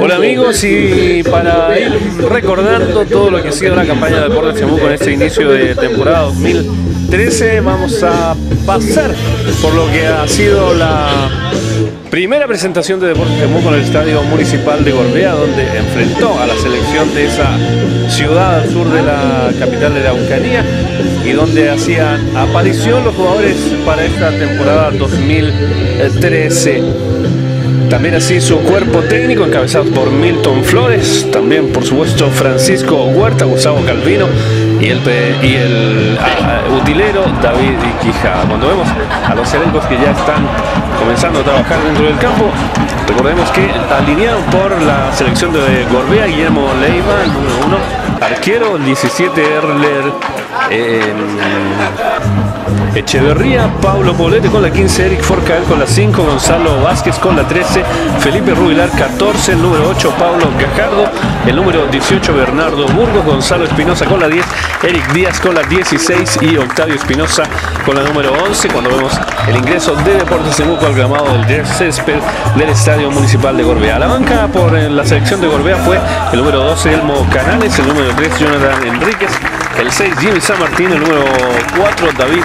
Hola amigos y para ir recordando todo lo que ha sido la campaña de Deportes Temuco en este inicio de temporada 2013 vamos a pasar por lo que ha sido la primera presentación de Deportes Temuco en el Estadio Municipal de Gorbea donde enfrentó a la selección de esa ciudad al sur de la capital de la Araucanía y donde hacían aparición los jugadores para esta temporada 2013. También así su cuerpo técnico encabezado por Milton Flores, también por supuesto Francisco Huerta, Gustavo Calvino y el, y el utilero David Quijada. Cuando vemos a los elencos que ya están comenzando a trabajar dentro del campo, recordemos que alineado por la selección de Gorbea, Guillermo Leiva, el número uno, arquero, el 17 Erler Echeverría, Pablo Polete con la 15, Eric Forcael con la 5, Gonzalo Vázquez con la 13, Felipe Rubilar 14, el número 8 Pablo Gajardo, el número 18 Bernardo Burgos, Gonzalo Espinosa con la 10, Eric Díaz con la 16 y Octavio Espinosa con la número 11 cuando vemos el ingreso de Deportes Temuco al gramado del césped del Estadio Municipal de Gorbea. La banca por la selección de Gorbea fue el número 12 Elmo Canales, el número 3 Jonathan Enríquez, el 6 Jimmy San Martín, el número 4 David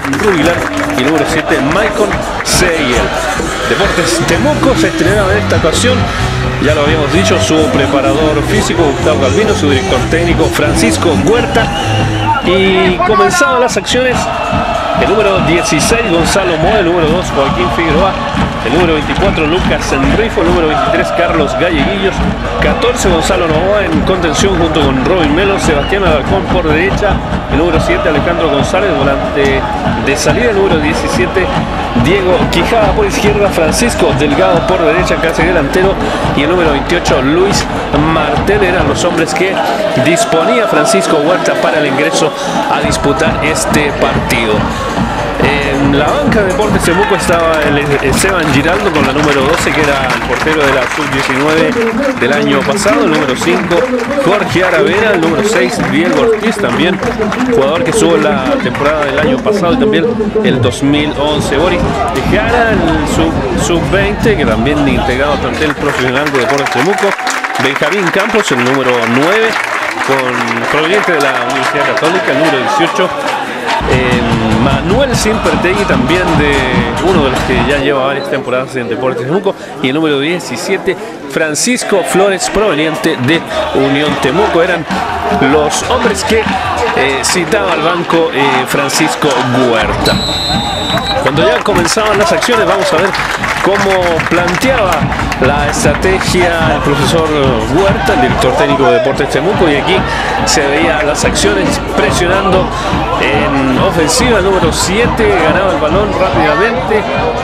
Y número 7 Michael Seyel. Deportes Temuco se estrenaba en esta ocasión, ya lo habíamos dicho, su preparador físico Gustavo Calvino, su director técnico Francisco Huerta. Y comenzaban las acciones. El número 16 Gonzalo Moe, el número 2 Joaquín Figueroa, el número 24 Lucas Enrifo, el número 23 Carlos Galleguillos, 14 Gonzalo Novoa en contención junto con Robin Melo, Sebastián Alarcón por derecha, el número 7 Alejandro González, volante de salida, el número 17 Diego Quijada por izquierda, Francisco Delgado por derecha, casi delantero y el número 28 Luis Martel eran los hombres que disponía Francisco Huerta para el ingreso a disputar este partido. La banca de Deportes Temuco estaba el Esteban Giraldo con la número 12, que era el portero de la sub-19 del año pasado, el número 5, Jorge Aravera, el número 6, Diego Ortiz, también jugador que en la temporada del año pasado y también el 2011. Boris Tejara, el sub-20, que también integrado al plantel profesional de Deportes Temuco. Benjamín Campos, el número 9, con, proveniente de la Universidad Católica, el número 18. Manuel Simpertegui también de uno de los que ya lleva varias temporadas en Deportes Temuco y el número 17 Francisco Flores proveniente de Unión Temuco. Eran los hombres que eh, citaba al banco eh, Francisco Huerta. Cuando ya comenzaban las acciones vamos a ver cómo planteaba la estrategia el profesor Huerta, el director técnico de Deportes Temuco y aquí se veía las acciones presionando en ofensiva. Número 7 ganaba el balón rápidamente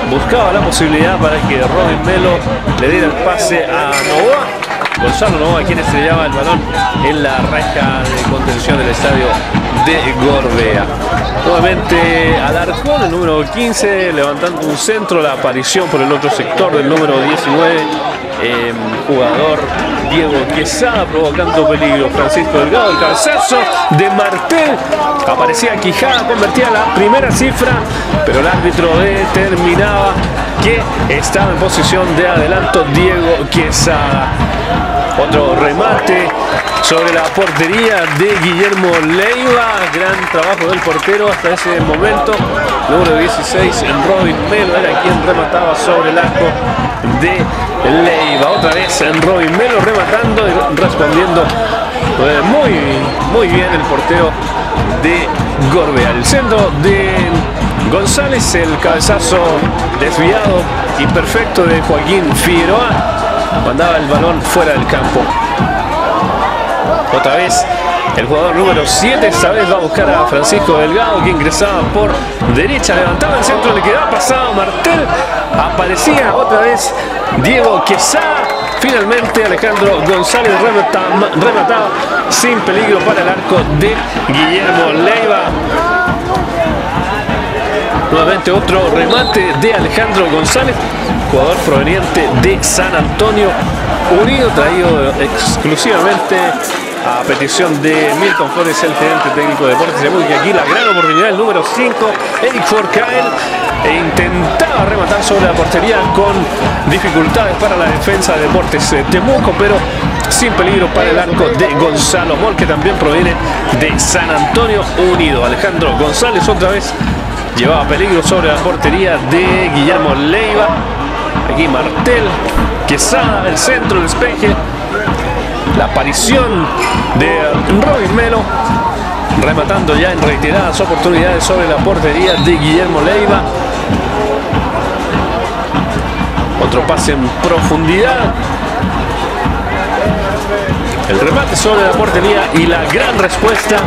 buscaba la posibilidad para que Robin Melo le diera el pase a Novoa Gonzalo Novoa quien estrellaba el balón en la reja de contención del estadio de Gorbea. Nuevamente Alarcón, el número 15, levantando un centro, la aparición por el otro sector del número 19, em, jugador Diego Quesada provocando peligro. Francisco Delgado, el cabezazo de Martel. Aparecía Quijada, convertía la primera cifra, pero el árbitro determinaba que estaba en posición de adelanto Diego Quesada. Otro remate sobre la portería de Guillermo Leiva. Gran trabajo del portero hasta ese momento. Número 16 en Robin Melo era quien remataba sobre el arco de Leiva. Otra vez en Robin Melo rematando y respondiendo eh, muy, muy bien el portero de Gorbea. El centro de González, el cabezazo desviado y perfecto de Joaquín Figueroa mandaba el balón fuera del campo. Otra vez el jugador número 7 esta vez va a buscar a Francisco Delgado que ingresaba por derecha, levantaba el centro, le quedaba pasado Martel, aparecía otra vez Diego Quesada, finalmente Alejandro González remataba, remataba sin peligro para el arco de Guillermo Leiva. Nuevamente otro remate de Alejandro González, jugador proveniente de San Antonio Unido, traído exclusivamente a petición de Milton Flores, el gerente técnico de Deportes de aquí la gran oportunidad, el número 5, Eric Forcael, e intentaba rematar sobre la portería con dificultades para la defensa de Deportes Temuco, pero sin peligro para el arco de Gonzalo Mol, que también proviene de San Antonio Unido. Alejandro González otra vez llevaba peligro sobre la portería de Guillermo Leiva. Aquí Martel, Quesada, el centro, despeje. La aparición de Robin Melo, rematando ya en reiteradas oportunidades sobre la portería de Guillermo Leiva. Otro pase en profundidad. El remate sobre la portería y la gran respuesta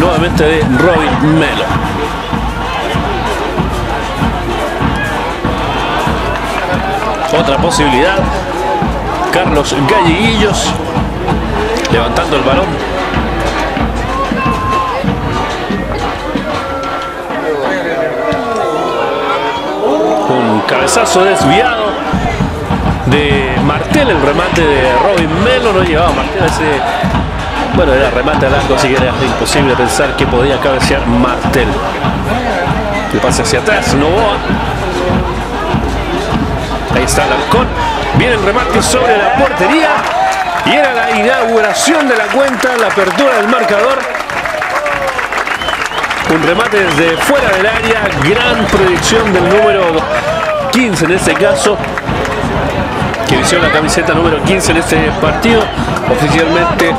nuevamente de Robin Melo. Otra posibilidad. Carlos Galleguillos levantando el balón. Un cabezazo desviado de Martel, el remate de Robin Melo, no llevaba Martel ese... Bueno, era remate al arco, así que era imposible pensar que podía cabecear Martel. Le pase hacia atrás, Novoa. Ahí está Alarcón. Viene el remate sobre la portería. Y era la inauguración de la cuenta, la apertura del marcador. Un remate desde fuera del área. Gran predicción del número 15 en este caso que vistió la camiseta número 15 en este partido. Oficialmente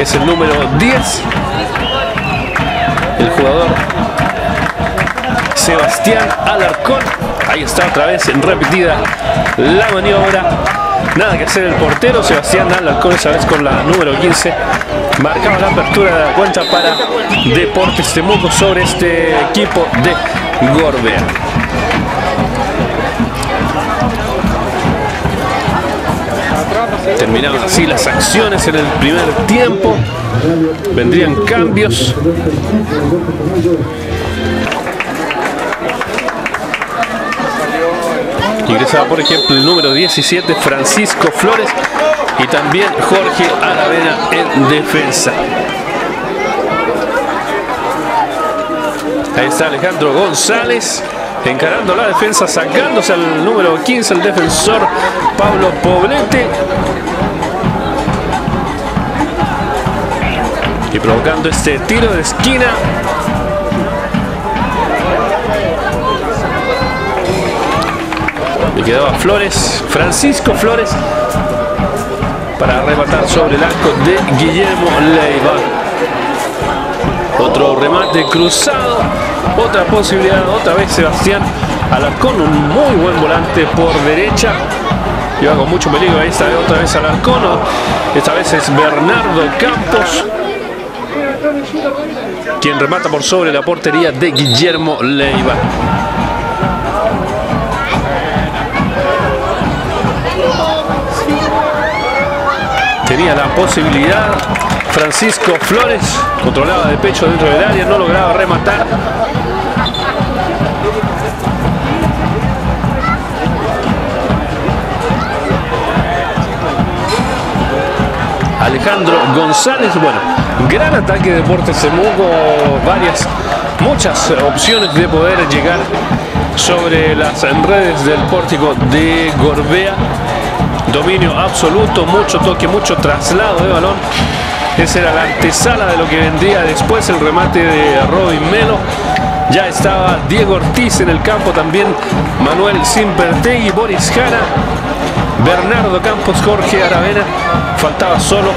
es el número 10. El jugador Sebastián Alarcón. Ahí está otra vez en repetida la maniobra. Nada que hacer el portero. Sebastián Alarcón esa vez con la número 15. Marcaba la apertura de la cuenta para Deportes Temuco sobre este equipo de Gorbea. Terminaban así las acciones en el primer tiempo. Vendrían cambios. Ingresaba, por ejemplo, el número 17, Francisco Flores, y también Jorge Aravena en defensa. Ahí está Alejandro González encarando la defensa, sacándose al número 15, el defensor Pablo Poblete. Y provocando este tiro de esquina. Quedaba Flores, Francisco Flores, para arrebatar sobre el arco de Guillermo Leiva. Otro remate cruzado otra posibilidad, otra vez Sebastián Alarcón, un muy buen volante por derecha. Lleva con mucho peligro, ahí está otra vez Alarcón. Esta vez es Bernardo Campos. Quien remata por sobre la portería de Guillermo Leiva. La posibilidad Francisco Flores controlaba de pecho dentro del área, no lograba rematar. Alejandro González, bueno, gran ataque de Deportes Semuco, varias, muchas opciones de poder llegar sobre las redes del pórtico de Gorbea. Dominio absoluto, mucho toque, mucho traslado de balón esa era la antesala de lo que vendría después el remate de Robin Melo. Ya estaba Diego Ortiz en el campo también, Manuel Simpertegui, Boris Jara, Bernardo Campos, Jorge Aravena. Faltaba solo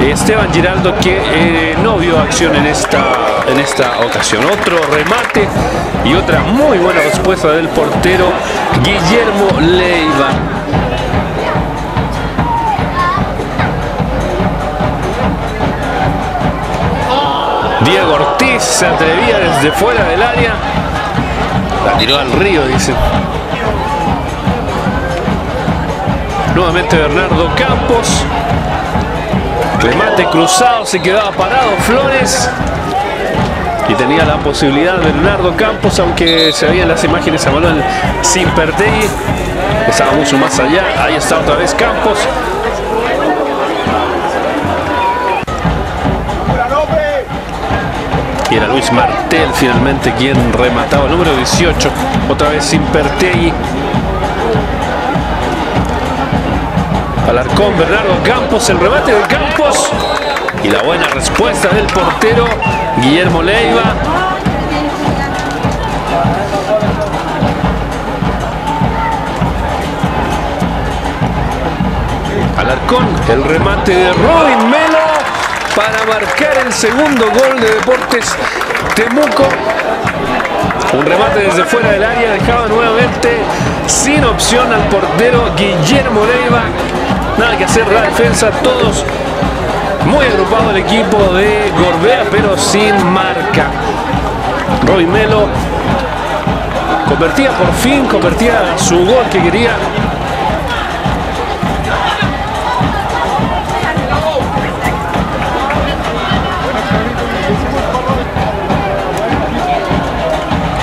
Esteban Giraldo que eh, no vio acción en esta, en esta ocasión. Otro remate y otra muy buena respuesta del portero Guillermo Leiva. Diego Ortiz se atrevía desde fuera del área. La tiró al río, dice. Nuevamente Bernardo Campos. Remate cruzado, se quedaba parado Flores. Y tenía la posibilidad Bernardo Campos, aunque se veían las imágenes a Manuel Simpertegui. estaba mucho más allá. Ahí está otra vez Campos. Era Luis Martel finalmente quien remataba el número 18. Otra vez sin Pertegui. Alarcón, Bernardo Campos, el remate de Campos. Y la buena respuesta del portero Guillermo Leiva. Alarcón, el remate de Robin Melo para marcar el segundo gol de Deportes Temuco. Un remate desde fuera del área dejaba nuevamente sin opción al portero Guillermo Leiva. Nada que hacer la defensa, todos muy agrupado el equipo de Gorbea, pero sin marca. Robin Melo convertía por fin, convertía su gol que quería.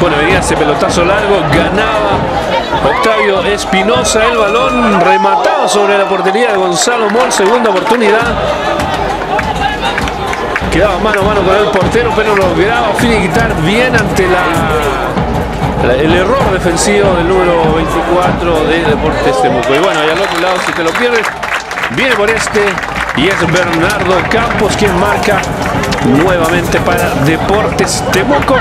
Bueno, venía ese pelotazo largo, ganaba Octavio Espinosa el balón, rematado sobre la portería de Gonzalo Mol, segunda oportunidad. Quedaba mano a mano con el portero, pero lograba finiquitar bien ante el error defensivo del número 24 de Deportes Temuco. Y bueno, y al otro lado, si te lo pierdes, viene por este y es Bernardo Campos quien marca nuevamente para Deportes Temuco.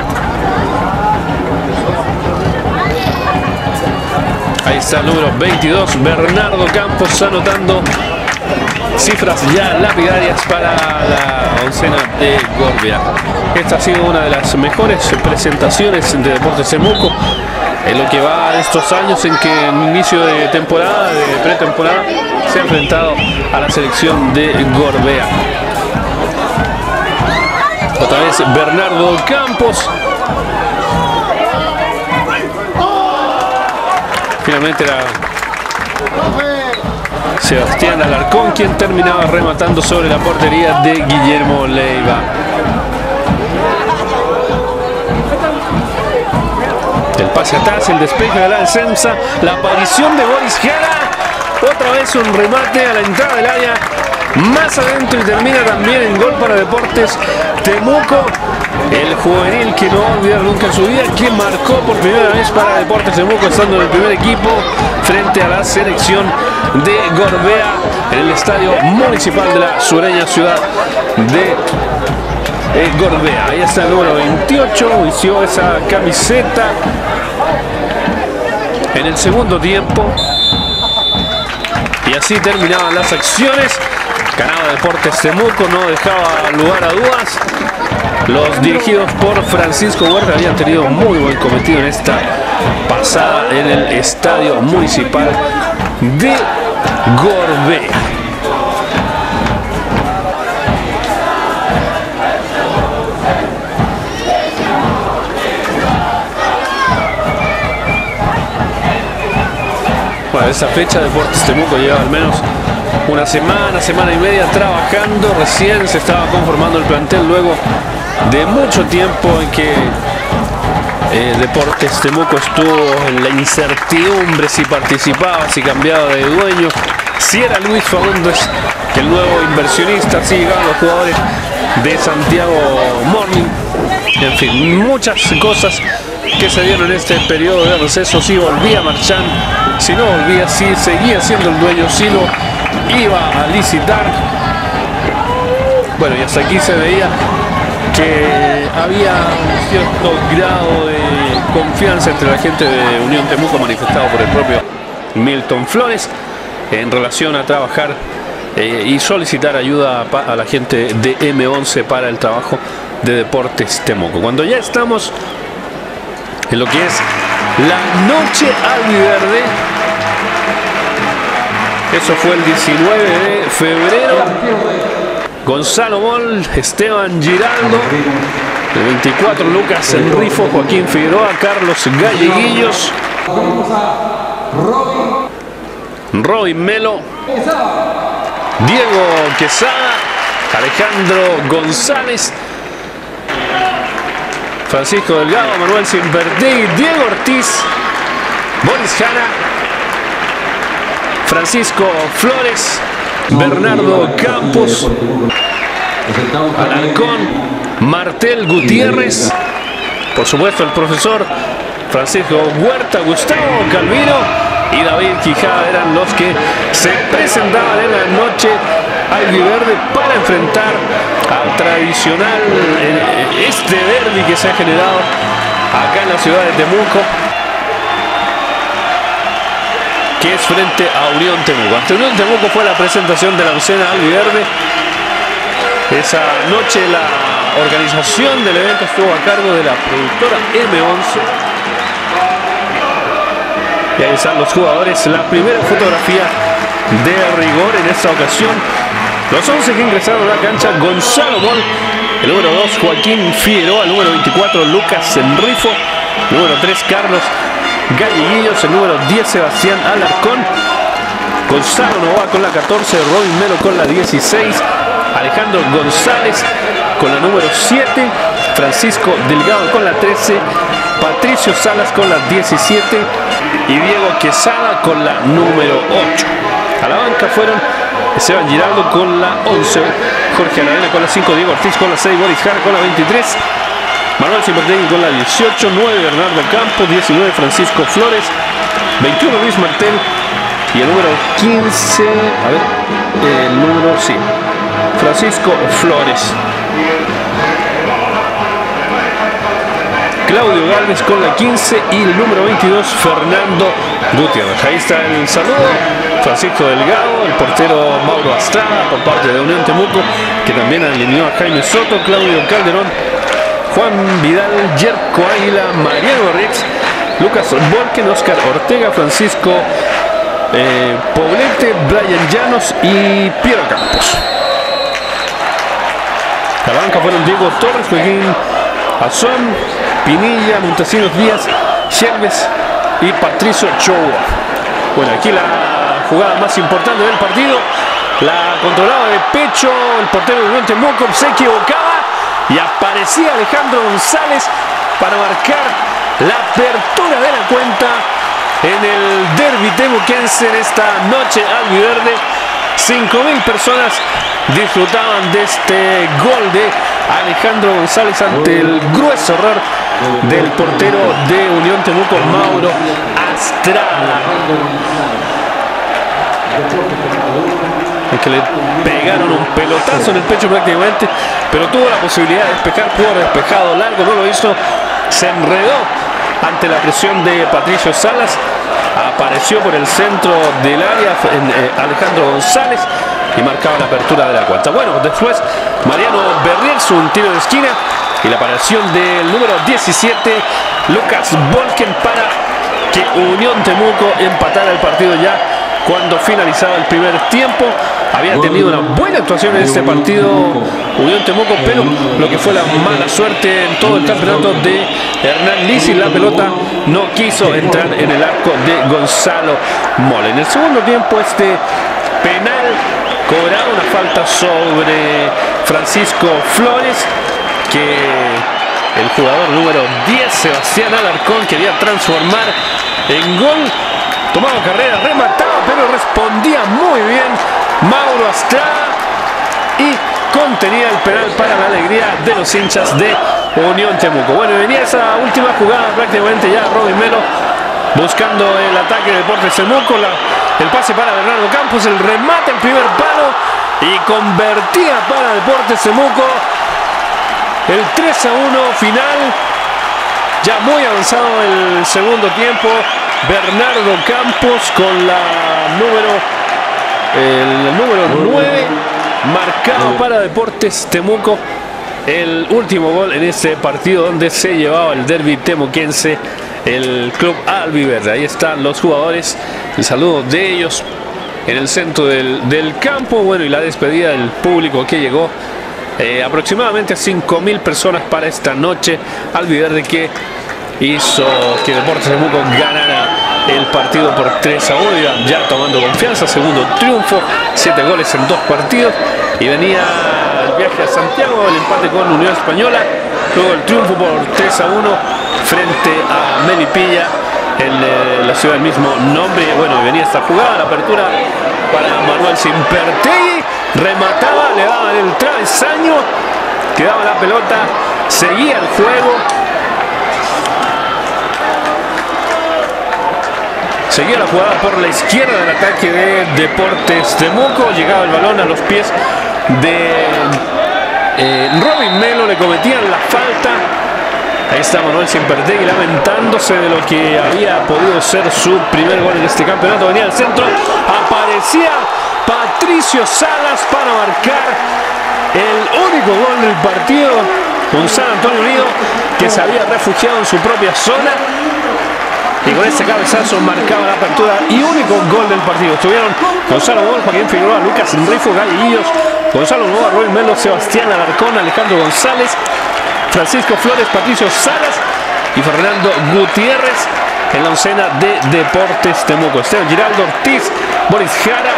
Ahí está el número 22, Bernardo Campos anotando cifras ya lapidarias para la oncena de Gorbia. Esta ha sido una de las mejores presentaciones de Deportes Temuco en lo que va de estos años en que en inicio de temporada, de pretemporada, se ha enfrentado a la selección de Gorbea. Otra vez Bernardo Campos. Finalmente era Sebastián Alarcón quien terminaba rematando sobre la portería de Guillermo Leiva. El pase atrás, el despeje de la defensa, la aparición de Boris Jara. Otra vez un remate a la entrada del área. Más adentro y termina también en gol para Deportes Temuco. El juvenil que no va a olvidar nunca en su vida, que marcó por primera vez para Deportes Temuco estando en el primer equipo frente a la selección de Gorbea en el estadio municipal de la sureña ciudad de eh, Gorbea. Ahí está el número 28, vistió esa camiseta en el segundo tiempo. Y así terminaban las acciones. Ganaba Deportes Temuco, no dejaba lugar a dudas. Los dirigidos por Francisco Huerta habían tenido muy buen cometido en esta pasada en el estadio municipal de Gorbea. Bueno, esa fecha Deportes Temuco lleva al menos una semana, semana y media trabajando. Recién se estaba conformando el plantel luego de mucho tiempo en que eh, Deportes Temuco estuvo en la incertidumbre si participaba, si cambiaba de dueño, si era Luis Faúndez, el nuevo inversionista, si llegaban los jugadores de Santiago Morning. En fin, muchas cosas que se dieron en este periodo de receso. Si volvía Marchán, si no volvía, si seguía siendo el dueño, si lo iba a licitar. Bueno, y hasta aquí se veía que había un cierto grado de confianza entre la gente de Unión Temuco manifestado por el propio Milton Flores en relación a trabajar eh, y solicitar ayuda a, la gente de M11 para el trabajo de Deportes Temuco. Cuando ya estamos en lo que es la noche albiverde, eso fue el 19 de febrero. Gonzalo Mol, Esteban Giraldo, el 24 Lucas Enrifo, Joaquín Figueroa, Carlos Galleguillos, Robin Melo, Diego Quesada, Alejandro González, Francisco Delgado, Manuel Simpertegui, Diego Ortiz, Boris Jana, Francisco Flores, Bernardo Campos, Alarcón, Martel Gutiérrez, por supuesto el profesor Francisco Huerta, Gustavo Calvino y David Quijada eran los que se presentaban en la noche albiverde para enfrentar al tradicional eh, este derby que se ha generado acá en la ciudad de Temuco que es frente a Unión Temuco. Ante Unión Temuco fue la presentación de la oncena albiverde. Esa noche la organización del evento estuvo a cargo de la productora M11. Y ahí están los jugadores. La primera fotografía de rigor en esta ocasión. Los 11 que ingresaron a la cancha, Gonzalo Mol, el número 2 Joaquín Figueroa, el número 24 Lucas Enrifo, número 3 Carlos Galleguillos, el número 10 Sebastián Alarcón, Gonzalo Novoa con la 14, Robin Melo con la 16, Alejandro González con la número 7, Francisco Delgado con la 13, Patricio Salas con la 17 y Diego Quesada con la número 8. A la banca fueron Esteban Giraldo con la 11, Jorge Aladena con la 5, Diego Ortiz con la 6, Boris Jara con la 23, Manuel Cibertegui con la 18, 9 Bernardo Campos, 19 Francisco Flores, 21 Luis Martel y el número 15, a ver, el número, sí, Francisco Flores. Claudio Gálvez con la 15 y el número 22 Fernando Gutiérrez. Ahí está el saludo. Francisco Delgado, el portero Mauro Astrada por parte de Unión Temuco, que también alineó a Jaime Soto, Claudio Calderón, Juan Vidal, Jerko Águila, Mariano Rex, Lucas Volken, Oscar Ortega, Francisco eh, Poblete, Brian Llanos y Piero Campos. La banca fueron Diego Torres, Joaquín Azón, Pinilla, Montesinos Díaz, Sherves y Patricio Choua. Bueno, aquí la jugada más importante del partido. La controlaba de pecho el portero de Unión Temuco, se equivocaba y aparecía Alejandro González para marcar la apertura de la cuenta en el derby temuquense en esta noche albiverde. 5.000 personas disfrutaban de este gol de Alejandro González ante el grueso error del portero de Unión Temuco, Mauro Astrada. Que le pegaron un pelotazo en el pecho prácticamente, pero tuvo la posibilidad de despejar, pudo despejado largo, no lo hizo, se enredó ante la presión de Patricio Salas, apareció por el centro del área eh, Alejandro González y marcaba la apertura de la cuarta. Bueno, después Mariano Berrier, un tiro de esquina y la aparición del número 17, Lucas Volken para que Unión Temuco empatara el partido ya cuando finalizaba el primer tiempo. Había tenido una buena actuación en este partido Unión Temuco, pero lo que fue la mala suerte en todo el campeonato de Hernán Lisi, la pelota no quiso entrar en el arco de Gonzalo Mole. En el segundo tiempo este penal cobraba una falta sobre Francisco Flores que el jugador número 10, Sebastián Alarcón, quería transformar en gol. Tomaba carrera, remataba, pero respondía muy bien Mauro Astrada y contenía el penal para la alegría de los hinchas de Unión Temuco. Bueno, venía esa última jugada prácticamente ya Robin Melo buscando el ataque de Deportes Temuco, el pase para Bernardo Campos, el remate, el primer palo y convertía para Deportes Temuco el 3 a 1 final. Ya muy avanzado el segundo tiempo. Bernardo Campos con la número el número 9 marcado para Deportes Temuco. El último gol en ese partido donde se llevaba el derby temuquense el club albiverde. Ahí están los jugadores el saludo de ellos en el centro del, del campo. Bueno y la despedida del público que llegó eh, aproximadamente 5.000 personas para esta noche. Albiverde que hizo que Deportes Temuco ganara el partido por 3 a 1, ya tomando confianza, segundo triunfo, 7 goles en dos partidos y venía el viaje a Santiago, el empate con Unión Española, luego el triunfo por 3 a 1 frente a Melipilla en eh, la ciudad del mismo nombre. Bueno, venía esta jugada, la apertura para Manuel Simpertegui. Remataba, le daban el travesaño, quedaba la pelota, seguía el juego. Seguía la jugada por la izquierda del ataque de Deportes Temuco. Llegaba el balón a los pies de eh, Robin Melo. Le cometían la falta. Ahí está Manuel Simpertegui lamentándose de lo que había podido ser su primer gol en este campeonato. Venía al centro, aparecía Patricio Salas para marcar el único gol del partido. Un San Antonio Unido que se había refugiado en su propia zona. Y con ese cabezazo marcaba la apertura y único gol del partido. Estuvieron Gonzalo Gol, Joaquín Figueroa, Lucas Enrifo, Gallillos, Gonzalo Nova, Roy Melo, Sebastián Alarcón, Alejandro González, Francisco Flores, Patricio Salas y Fernando Gutiérrez en la oncena de Deportes Temuco. Esteban Giraldo Ortiz, Boris Jara,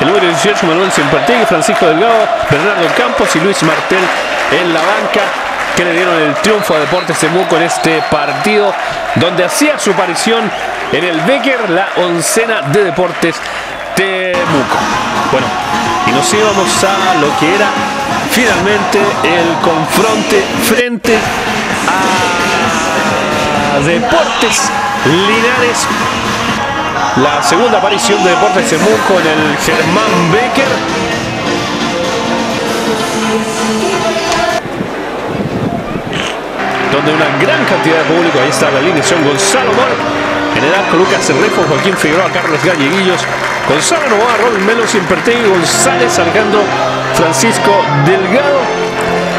el número 18 Manuel Simpertegui, Francisco Delgado, Bernardo Campos y Luis Martel en la banca que le dieron el triunfo a Deportes Temuco en este partido donde hacía su aparición en el Becker la oncena de Deportes Temuco. Bueno, y nos íbamos a lo que era finalmente el confronte frente a Deportes Linares. La segunda aparición de Deportes Temuco en el Germán Becker. Donde una gran cantidad de público, ahí está la alineación Gonzalo Mor, arco Lucas Cerrejo, Joaquín Figueroa, Carlos Galleguillos, Gonzalo Novoa, Robin Melo, Simpertegui, González, Alejandro Francisco Delgado,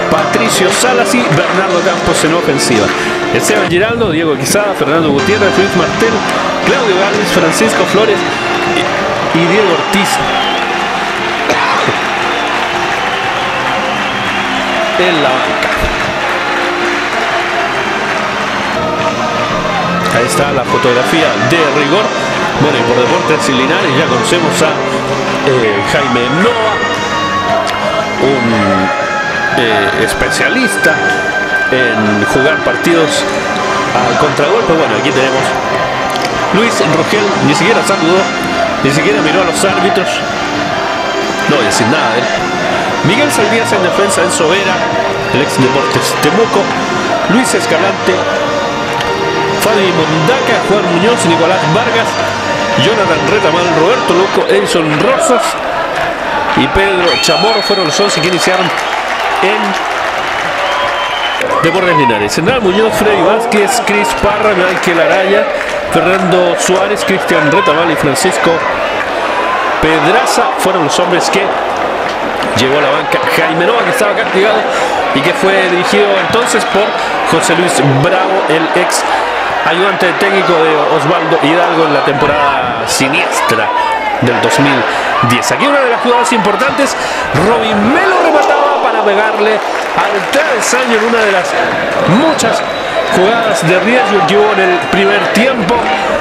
Patricio Salas y Bernardo Campos en ofensiva. Esteban Giraldo, Diego Quizada, Fernando Gutiérrez, Luis Martel, Claudio Gálvez, Francisco Flores y Diego Ortiz. En la. Está la fotografía de rigor. Bueno, y por Deportes y Linares ya conocemos a eh, Jaime Noa, un eh, especialista en jugar partidos al contragolpe. Bueno, aquí tenemos Luis Rogel, ni siquiera saludó, ni siquiera miró a los árbitros. No voy a decir nada de. Miguel Saldías en defensa, en Sobera, el ex Deportes Temuco, Luis Escalante, Fabi Mondaca, Juan Muñoz, Nicolás Vargas, Jonathan Retamal, Roberto Loco, Edison Rosas y Pedro Chamorro fueron los 11 que iniciaron en Deportes Linares. Central Muñoz, Freddy Vázquez, Cris Parra, Michael Araya, Fernando Suárez, Cristian Retamal y Francisco Pedraza fueron los hombres que llegó a la banca Jaime Nova, que estaba castigado y que fue dirigido entonces por José Luis Bravo, el ex ayudante técnico de Osvaldo Hidalgo en la temporada siniestra del 2010. Aquí una de las jugadas importantes, Robin Melo remataba para pegarle al travesaño en una de las muchas jugadas de riesgo que hubo en el primer tiempo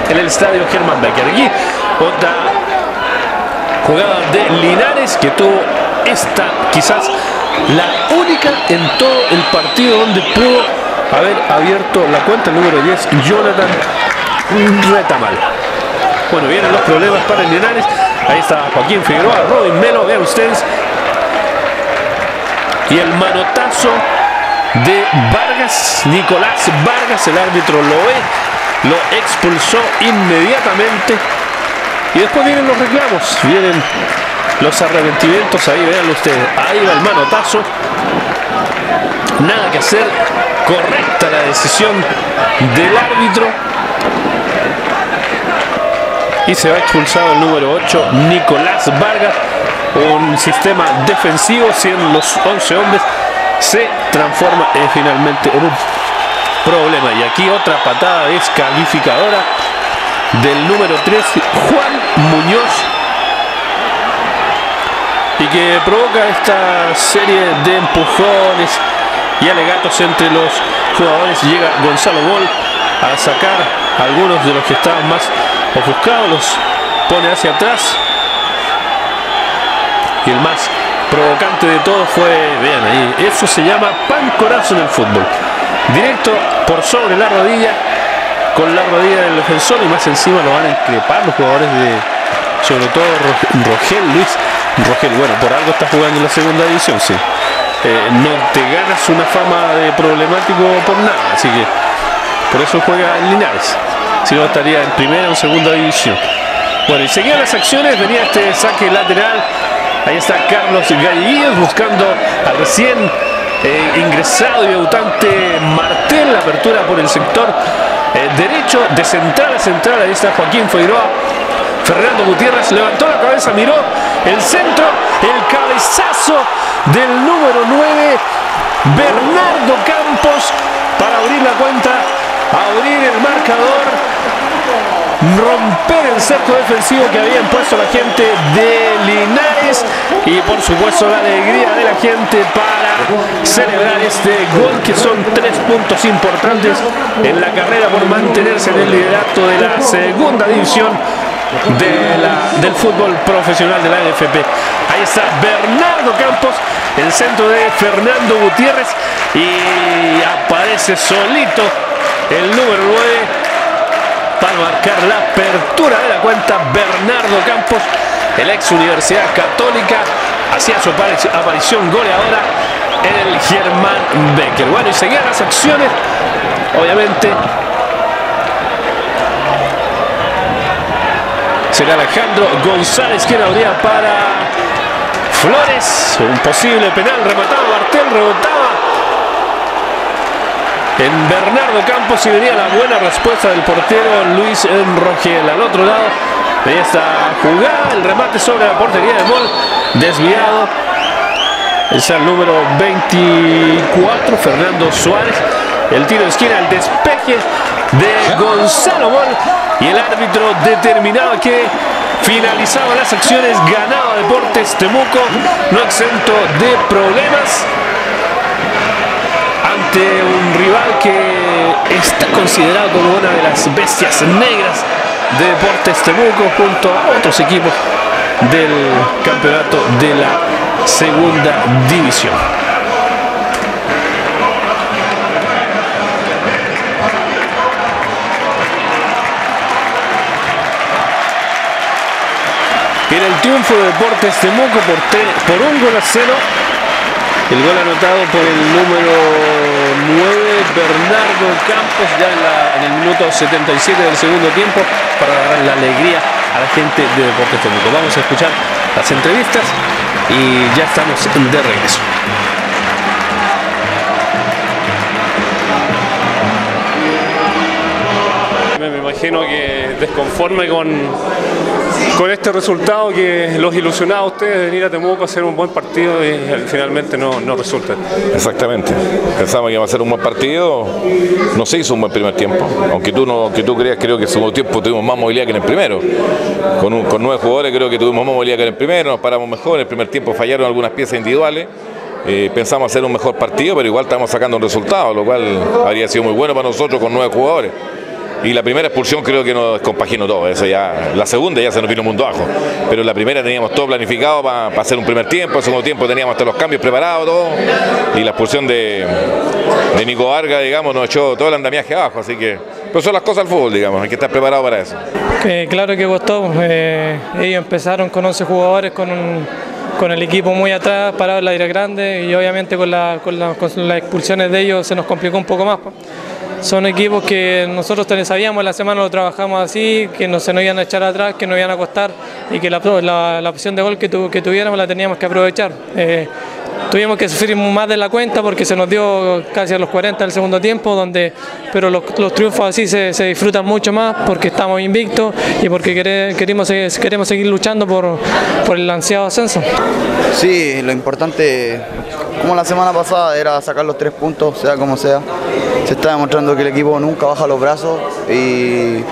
en el estadio Germán Becker. Aquí otra jugada de Linares que tuvo esta quizás la única en todo el partido donde pudo haber abierto la cuenta número 10 Jonathan Retamal. Bueno, vienen los problemas para el Linares. Ahí está Joaquín Figueroa, Robin Melo, vean ustedes. Y el manotazo de Vargas, Nicolás Vargas, el árbitro lo ve, lo expulsó inmediatamente. Y después vienen los reclamos, vienen los arrepentimientos, ahí vean ustedes, ahí va el manotazo. Nada que hacer, correcta la decisión del árbitro. Y se va expulsado el número 8, Nicolás Vargas. Un sistema defensivo, siendo los 11 hombres, se transforma finalmente en un problema. Y aquí otra patada descalificadora del número 3, Juan Muñoz. Y que provoca esta serie de empujones y alegatos entre los jugadores. Llega Gonzalo Gol a sacar algunos de los que estaban más ofuscados, los pone hacia atrás. Y el más provocante de todo fue, vean ahí, eso se llama pan corazón en el fútbol. Directo por sobre la rodilla con la rodilla del defensor y más encima lo van a increpar los jugadores de, sobre todo Rogel, Luis Rogel, bueno, por algo está jugando en la segunda división, sí. Eh, no te ganas una fama de problemático por nada, así que por eso juega en Linares. Si no, estaría en primera o segunda división. Bueno, y seguían las acciones, venía este saque lateral. Ahí está Carlos Galliguillos buscando al recién eh, ingresado y debutante Martel, la apertura por el sector eh, derecho de central a central. Ahí está Joaquín Figueroa. Fernando Gutiérrez levantó la cabeza, miró el centro, el cabezazo del número 9, Bernardo Campos, para abrir la cuenta, abrir el marcador romper el cerco defensivo que había impuesto la gente de Linares y por supuesto la alegría de la gente para celebrar este gol que son tres puntos importantes en la carrera por mantenerse en el liderato de la segunda división del fútbol profesional de la NFP. Ahí está Bernardo Campos, el centro de Fernando Gutiérrez y aparece solito el número 9 para marcar la apertura de la cuenta Bernardo Campos, el ex Universidad Católica, hacía su aparición goleadora en el Germán Becker. Bueno, y seguían las acciones, obviamente será Alejandro González quien habría para Flores. Un posible penal rematado. Bartel rebotaba en Bernardo Campos y venía la buena respuesta del portero Luis Rogel. Al otro lado de esta jugada, el remate sobre la portería de Mol, desviado. Es el número 24, Fernando Suárez. El tiro de esquina, el despeje de Gonzalo Mol y el árbitro determinaba que finalizaban las acciones, ganaba Deportes Temuco, no exento de problemas ante un rival que está considerado como una de las bestias negras de Deportes Temuco junto a otros equipos del campeonato de la segunda división. En el triunfo de Deportes Temuco por, por un gol a cero. El gol anotado por el número 9, Bernardo Campos, ya en, el minuto 77 del segundo tiempo, para dar la alegría a la gente de Deportes Temuco. Vamos a escuchar las entrevistas y ya estamos de regreso. Me imagino que desconforme con, con este resultado que los ilusionaba ustedes de venir a Temuco a hacer un buen partido y finalmente no, no resulta. Exactamente. Pensamos que iba a ser un buen partido, no se hizo un buen primer tiempo. Aunque tú no, que tú creas, creo que en el segundo tiempo tuvimos más movilidad que en el primero. Con, con nueve jugadores creo que tuvimos más movilidad que en el primero, nos paramos mejor, en el primer tiempo fallaron algunas piezas individuales. Eh, pensamos hacer un mejor partido, pero igual estamos sacando un resultado, lo cual habría sido muy bueno para nosotros con nueve jugadores. Y la primera expulsión creo que nos compaginó todo. Eso ya, la segunda ya se nos vino un mundo abajo. Pero la primera teníamos todo planificado para hacer un primer tiempo, el segundo tiempo teníamos hasta los cambios preparados, todo. Y la expulsión de, de Nico Vargas, digamos, nos echó todo el andamiaje abajo. Así que, pero son las cosas del fútbol, digamos, hay que estar preparado para eso. Eh, claro que costó. Eh, ellos empezaron con 11 jugadores, con con el equipo muy atrás, parado en la área grande y obviamente con, la, con, la, con, las expulsiones de ellos se nos complicó un poco más son equipos que nosotros sabíamos, la semana lo trabajamos así, que no se nos iban a echar atrás, que nos iban a costar y que la, la, opción de gol que, que, tuviéramos la teníamos que aprovechar. Eh, tuvimos que sufrir más de la cuenta porque se nos dio casi a los 40 del segundo tiempo, donde, pero los, triunfos así se, disfrutan mucho más porque estamos invictos y porque queremos, queremos seguir luchando por, por el ansiado ascenso. Sí, lo importante, como la semana pasada, era sacar los tres puntos, sea como sea se está demostrando que el equipo nunca baja los brazos y,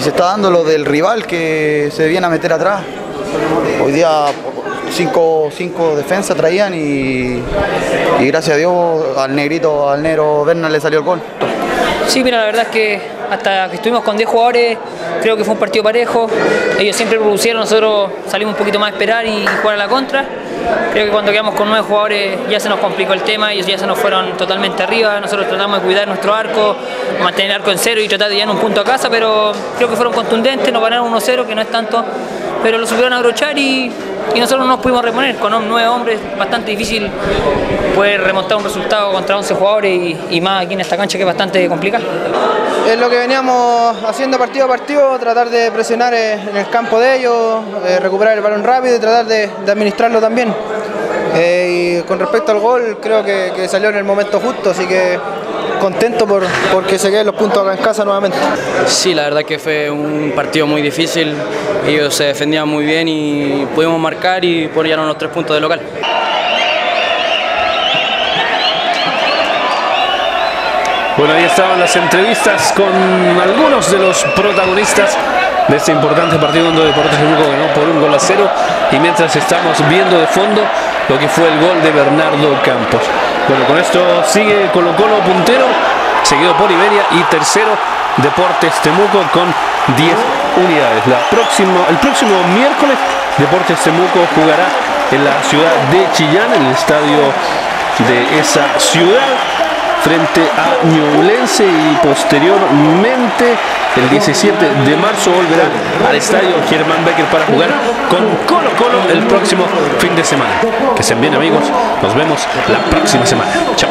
se está dando lo del rival que se viene a meter atrás. Hoy día cinco, cinco defensas traían y, gracias a Dios al negrito, al negro Bernal le salió el gol. Sí, mira, la verdad es que hasta que estuvimos con 10 jugadores, creo que fue un partido parejo. Ellos siempre producieron, nosotros salimos un poquito más a esperar y jugar a la contra Creo que cuando quedamos con nueve jugadores ya se nos complicó el tema, ellos ya se nos fueron totalmente arriba, nosotros tratamos de cuidar nuestro arco, mantener el arco en cero y tratar de llevar un punto a casa, pero creo que fueron contundentes, nos ganaron 1-0, que no es tanto, pero lo supieron abrochar y, y nosotros no nos pudimos reponer. Con nueve hombres, bastante difícil poder remontar un resultado contra 11 jugadores y, más aquí en esta cancha que es bastante complicado. Es lo que veníamos haciendo partido a partido, tratar de presionar eh, en el campo de ellos, eh, recuperar el balón rápido y tratar de, administrarlo también. Eh, y con respecto al gol, creo que, salió en el momento justo, así que contento por porque se queden los puntos acá en casa nuevamente. Sí, la verdad que fue un partido muy difícil, ellos se defendían muy bien y pudimos marcar y ponernos los tres puntos de local. Bueno, ahí estaban las entrevistas con algunos de los protagonistas de este importante partido donde Deportes Temuco ganó por un gol a cero y mientras estamos viendo de fondo lo que fue el gol de Bernardo Campos. Bueno, con esto sigue Colo Colo puntero, seguido por Iberia y tercero Deportes Temuco con 10 unidades. La próxima, el próximo miércoles Deportes Temuco jugará en la ciudad de Chillán, en el estadio de esa ciudad frente a Ñublense y posteriormente el 17 de marzo volverá al estadio Germán Becker para jugar con Colo Colo el próximo fin de semana. Que se bien amigos, nos vemos la próxima semana. Chao.